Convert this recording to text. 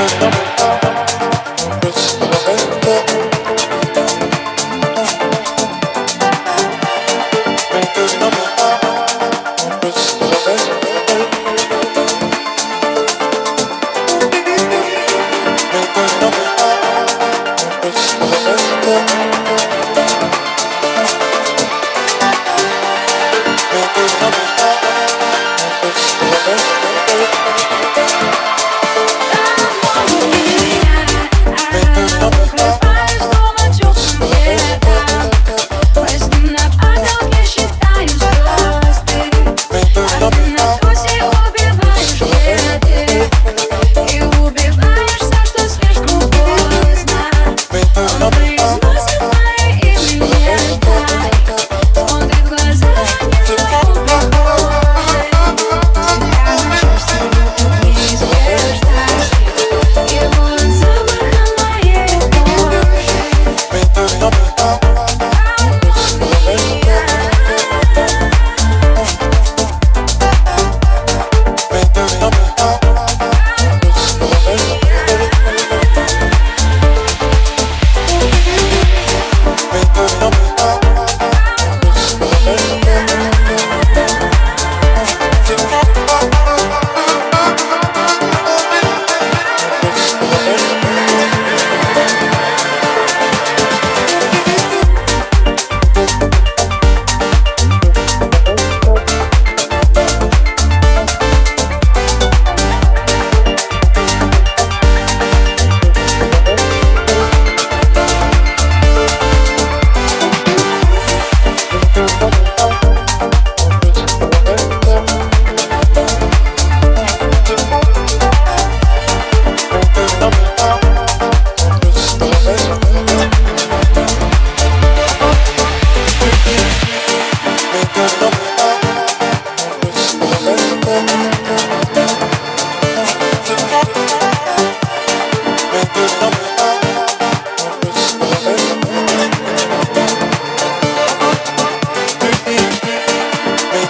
the number. no please.